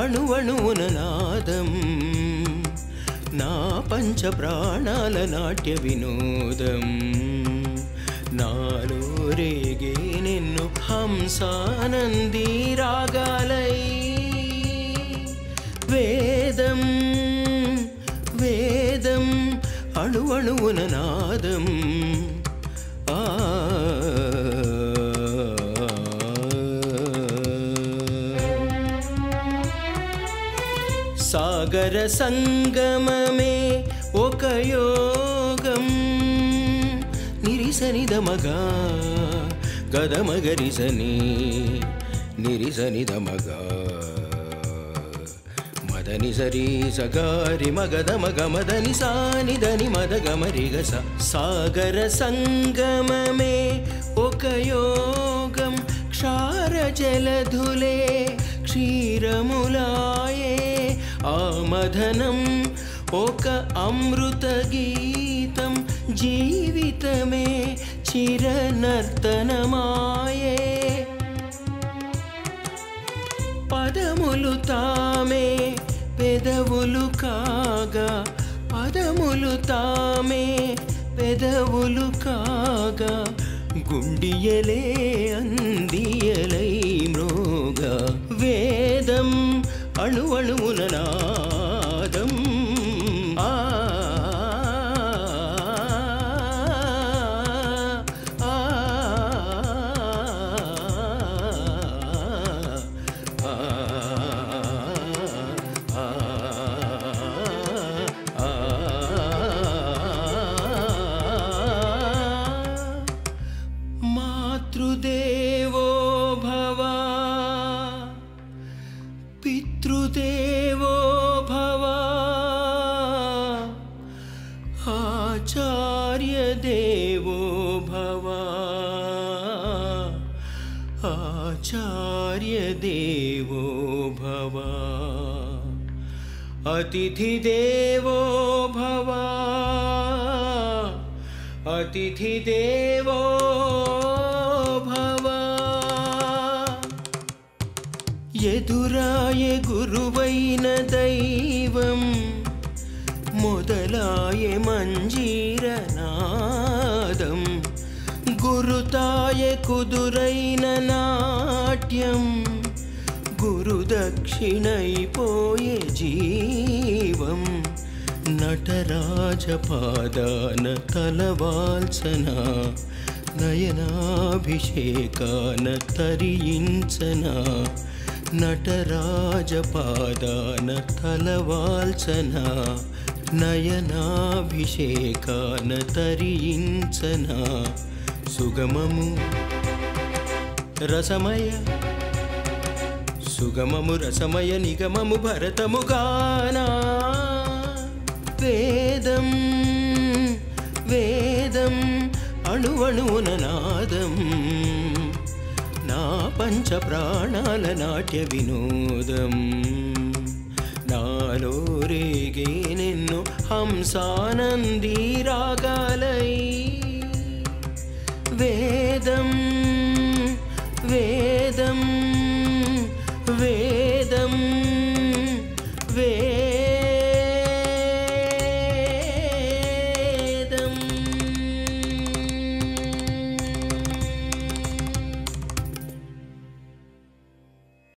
అణువణువున నాదం నా పంచ ప్రాణాల నాట్య వినోదం నాలో రేగే నిన్ను హంసానంది రాగాలై వేదం వేదం అణువణువున నాదం ఆ सागरसङ्गम मे उकयोगं निरीसनिधमग गदमगरि सनिरिसनि धमग मदनि सरि सगरि मगधमग मदनि सनिधनि मदग मरिग स सागरसङ्गममेकयोगं क्षारजलधुले क्षीरमुला ఆమధనం ఒక అమృత గీతం జీవితమే చిరనర్తనమాయే. పదములు తామే పెదవులు కాగా పదములు తామే పెదవులు కాగా గుండియలే అంది. అణువణువున నాదం ఆ ఆ ఆచార్య దేవో భవ ఆచార్య దేవో భవ అతిథి దేవో భవ అతిథి దేవో భవ ఎదురాయ గురువైన దైవం మొదలాయ మంజీరనాదం గురుతాయ కుదురైన నాట్యం గురుదక్షిణైపోయే జీవం నటరాజపాదాన తలవాల్సన నయనాభిషేకాన తరించన నటరాజపాదాన తలవాల్సన నయనాభిషేకాన తరించన సుగమము రసమయ సుగమము రసమయ నిగమము భరతము గానా వేదం వేదం అణువణువున నాదం నా పంచ ప్రాణాల నాట్య వినోదం. నాలో రేగే నిన్ను హంసానంది வேதம்